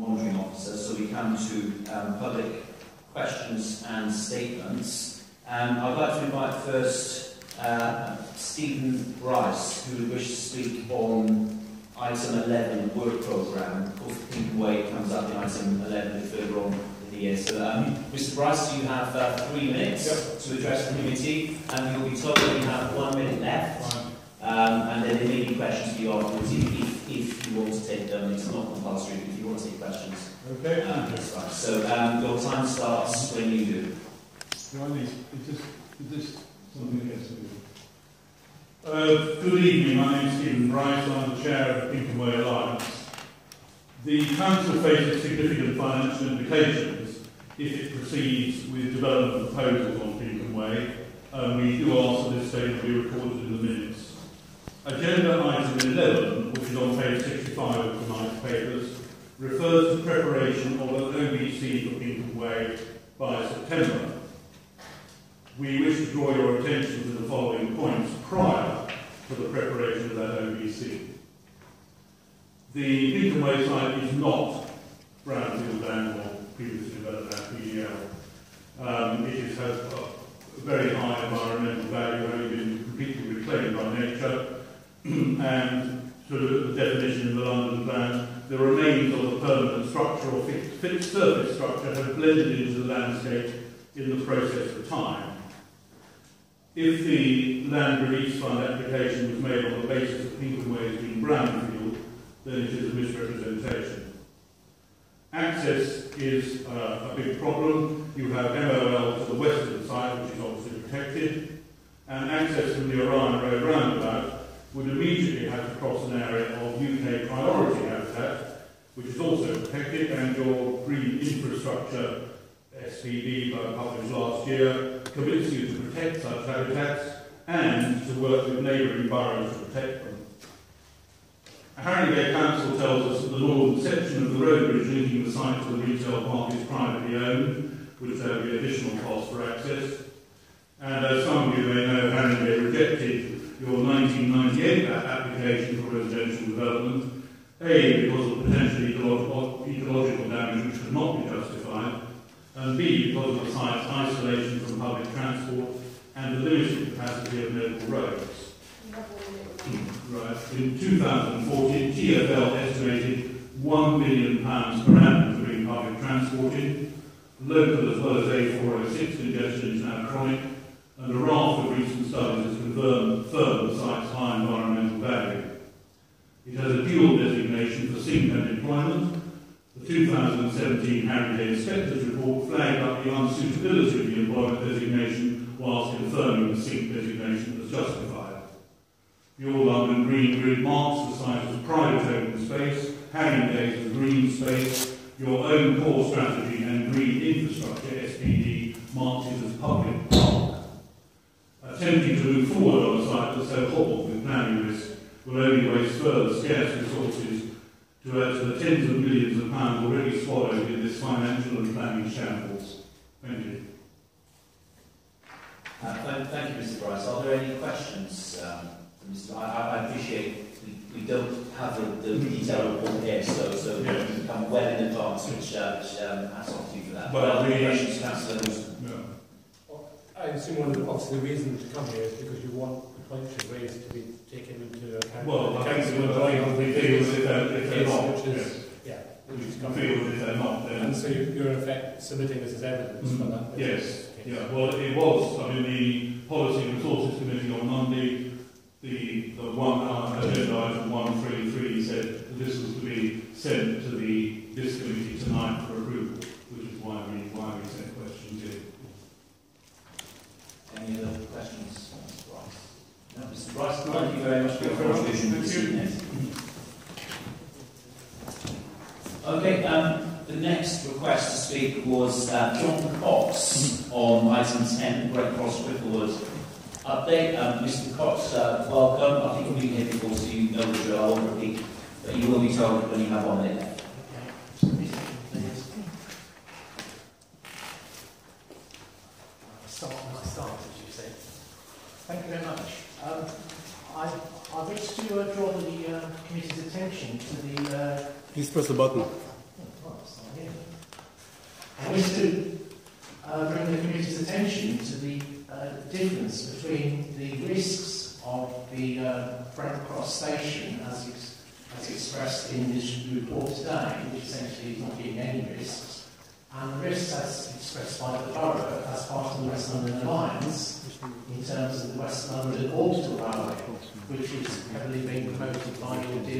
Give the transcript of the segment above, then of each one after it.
monitoring officer. So we come to um, public questions and statements. Um, I'd like to invite first uh, Stephen Rice, who would wish to speak on item 11, work programme. Of course, the Pink Way comes up in item 11 further on in the year. So, um, Mr Rice, you have uh, three minutes yep. to address the committee, and you'll be told that you have one minute left. One Um, and then there may be questions for you afterwards if, if, you want to take them. It's not compulsory, but if you want to take questions, Okay. um, that's fine. So um, your time starts when you do. Do I need, is this, is this something that gets to do? Uh, good evening, my name is Stephen Bryce, I'm the chair of the Pinkham Way Alliance. The council faces significant financial implications if it proceeds with development proposals on Pinkham Way. Um, we do ask that this statement be recorded in the minutes. Agenda item 11, which is on page 65 of tonight's papers, refers to preparation of an OBC for Pinkham Way by September. We wish to draw your attention to the following points prior to the preparation of that OBC. The Pinkham Way site is not brownfield land or previously developed as PDL. Um, it is, has a very high environmental value, having been completely reclaimed by nature, and sort of the definition in the London plan, the remains of the permanent structure or fixed, fixed surface structure have blended into the landscape in the process of time. If the land release fund application was made on the basis of Pinkham been brownfield, then it is a misrepresentation. Access is uh, a big problem. You have MOL to the western side, which is obviously protected, and access from the Orion would immediately have to cross an area of UK priority habitat, which is also protected, and your green infrastructure SPD uh, published last year commits you to protect such habitats and to work with neighbouring boroughs to protect them. Haringey Council tells us that the northern section of the road bridge linking the site to the retail park is privately owned, which there will be additional costs for access. And as some of you may know, Haringey rejected your 1998 a- application for residential development, A, because of potential ecological, damage which could not be justified, and B, because of the site's isolation from public transport and the limited capacity of local roads. Right. In 2014, TfL estimated £1 million per annum to bring public transport in. Local as well as A406 congestion is now chronic, and a raft of recent studies has confirmed the site's high environmental value. It has a dual designation for SINC and employment. The 2017 Haringey Inspector's report flagged up the unsuitability of the employment designation whilst confirming the SINC designation as justified. The All London Green Grid marks the site as private open space, Haringey as green space, your own core strategy and green infrastructure, SPD, marks it as public park. Attempting to move forward on a site that's so hobbled with planning risk will only waste further scarce resources to add to the tens of millions of pounds already swallowed in this financial and planning shambles. Thank you. Uh, thank, thank you, Mr Bryce. Are there any questions? Um, Mr. I, I I appreciate we, we don't have the, the detailed report here, so, so Yeah. you can come well in advance, which, uh, which um, hats off to you for that. But are any the- questions, Councillor Wilson? No. I assume one of the, obviously the reason to come here is because you want the points you've raised to be taken into account. Well, the I think council we employing on the we feel as if they're, if they're not. which is, yeah, We which is feel coming. as if they're not, then And so you- you're in effect submitting this as evidence for that. Mm, Yes, case. yeah, well, it was, I mean, the Policy and Resources Committee on Monday, the, the one, uh, agenda item one three three said that this was to be sent to the, this committee tonight for approval, which is why we, why we sent questions in. Any other questions, Mr Bryce? Mr Bryce, thank you very much for your contribution this evening. Okay, um, the next request to speak was uh, John Cox on item 10, Brent Cross Cricklewood update. Um, Mr Cox, uh, welcome. I think you've been here before, so you know the drill. Repeat, but you will be told when you have one minute. start start, as you say. Thank you very much. Um, I, I wish to the uh, committee's attention to the. Please press the button. I wish to uh, bring the committee's attention to the uh, difference between the risks of the uh, Brent Cross station as, ex- as expressed in this report today, which essentially is not being any risks, and the risks as expressed by the borough as part of the West London Alliance in terms of the West London Orbital Railway, which is heavily being promoted by your dear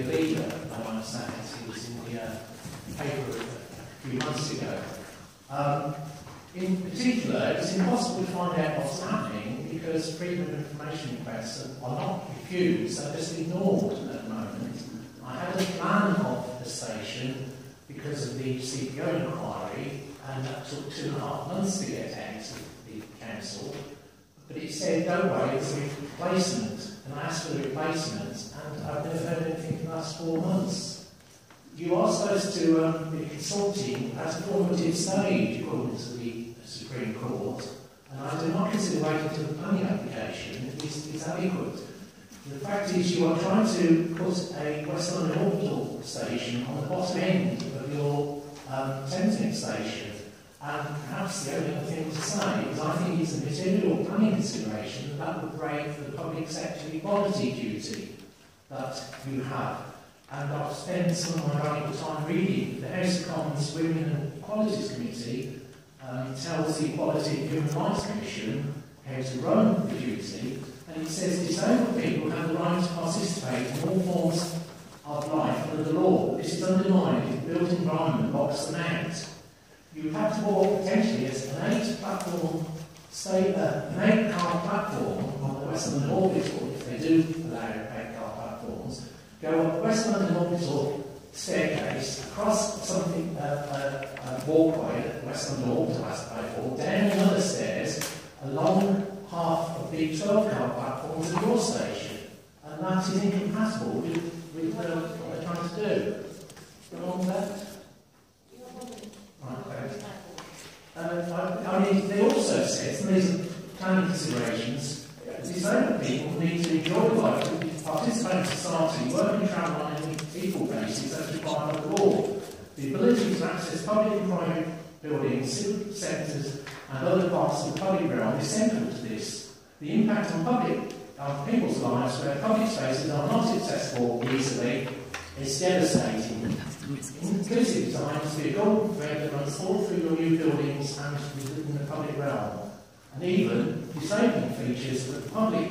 understand, he was in the uh, paper a few months ago. Um, in particular, it's impossible to find out what's happening because freedom of information requests are not refused, they're just ignored at the moment. I had a plan of the station because of the CPO inquiry, and that took two and a half months to get out to the council. But it said, don't worry, it's a replacement. And asked for the replacement, and I've never heard anything for the last four months. You are supposed to um, be consulting at a formative stage, according to the Supreme Court, and I do not consider waiting until the planning application is, is adequate. The fact is you are trying to put a West London orbital station on the bottom end of your um, Thameslink station. And perhaps the only other thing to say is I think it's a material planning consideration that that would break the public sector equality duty that you have. And I've spent some of my valuable time reading the House of Commons Women and Equalities Committee um, tells the Equality and Human Rights Commission how to run the duty, and it says disabled people have the right to participate in all forms of life under the law. This is undermined if the built environment locks them out. You have to walk potentially as an eight platform, say, uh, an eight car platform on the West London Orbital, if they do allow eight car platforms, go up the West London Orbital staircase, across something, uh, uh, a walkway that West London Orbital has to pay for, down another stairs, along half of the 12 car platform to your station. And that is incompatible with, with what they're trying to do. Wrong that? Right, okay. Uh, I, I mean, and these are planning considerations, disabled people need to enjoy life, participate in society, work and travel on an equal basis as required by the law. The ability to access public and private buildings, centres and other parts of the public realm is central to this. The impact on public on people's lives where public spaces are not accessible easily is devastating. Inclusive design must be a golden thread runs all through your new buildings and within the public realm. And even disabling features that the public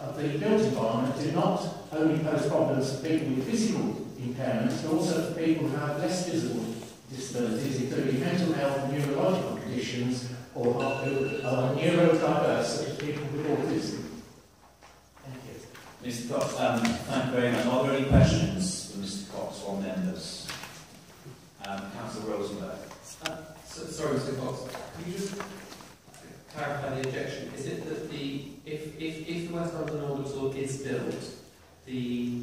of the built environment do not only pose problems for people with physical impairments, but also for people who have less visible disabilities, including mental health, neurological conditions, or who are neurodiverse, such as people with autism. Thank you. Mr Cox, um, thank you very much. Are there any questions for Mr Cox or members? Um, Councillor Rosenberg. So, sorry, Mr. Cox, can you just clarify the objection? Is it that the if if, if the West London Orbital is built, the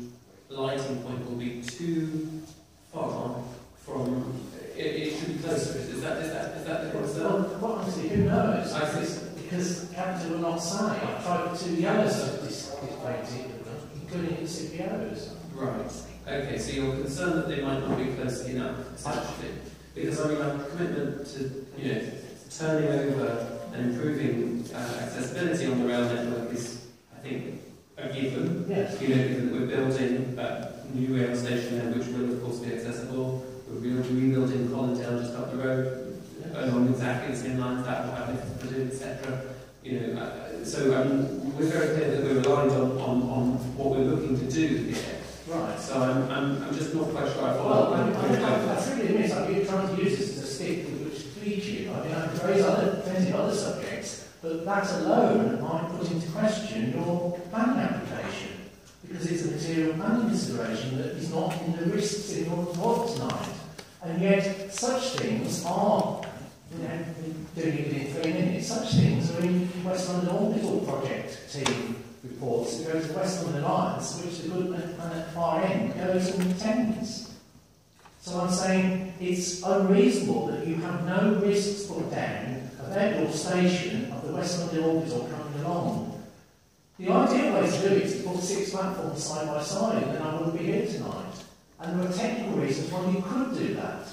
lighting point will be too far from it, it should be closer. Is that is that is that the Well, concern? well, honestly, who knows? I see. Because Capital will not say. I've tried two years of this displaying including the CPOs. Right. Okay. So you're concerned that they might not be close enough, essentially, because I mean, like commitment to you know turning over and improving uh, accessibility on the rail network is, I think, a given. Yes. You know, given that we're building a new rail station there, which will of course be accessible. We're re- rebuilding Colindale just up the road, along exactly the same lines that will have lifts put in, etc. You know, uh, so um, we're very clear that we're reliant on, on, on what we're looking to do here. Right. So I'm, I'm, I'm just not quite sure I Well, follow. I, what I, you're I, doing. I freely admit I've been trying to use this as a stick with which to beat you. I mean, I could raise other, plenty of other subjects, but that alone might put into question your planning application, because it's a material planning consideration that is not in the risks in your report tonight. And yet, such things are, you know, doing it in three minutes, such things are in West London Orbital Project team reports that go to the West London Alliance, which the good and at far end goes and attends. So I'm saying it's unreasonable that you have no risks put down about your station of the West London Orbital coming along. The ideal way to do it is to put six platforms side by side, and then I wouldn't be here tonight. And there are technical reasons why you could do that.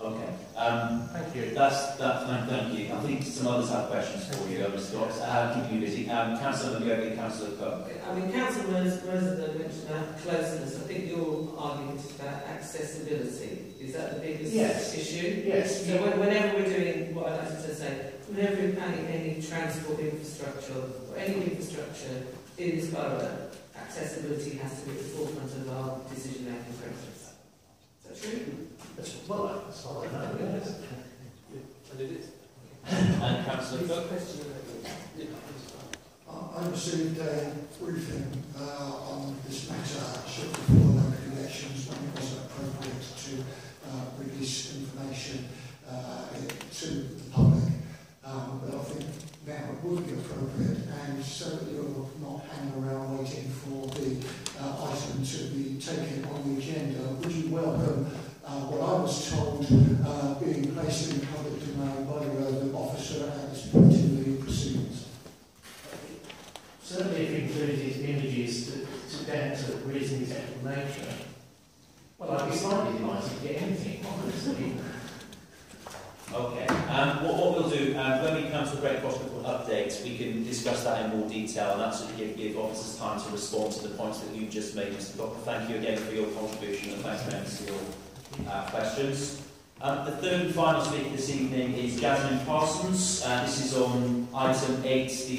Okay. Um, thank you. That's, that's my thank you. I think some others have questions for you, other Scots. I'll keep you busy. Um, Councillor McGregor, Councillor Cook. I mean, Councillor President mentioned that closeness. I think your argument is about accessibility. Is that the biggest yes. issue? Yes. So yeah. whenever we're doing what I like to say, whenever we're planning any transport infrastructure or any infrastructure in this borough, accessibility has to be at the forefront of our decision-making process. Is that true? That's- well, that's what I know, yes. And it is. And Councillor Cook. I I received a briefing uh, on this matter shortly before we can discuss that in more detail, and that give, give officers time to respond to the points that you've just made, Mr. Cocker. Thank you again for your contribution, and thanks members, for your uh, questions. Um, the third and final speaker this evening is Jasmine Parsons. Uh, this is on item 8, the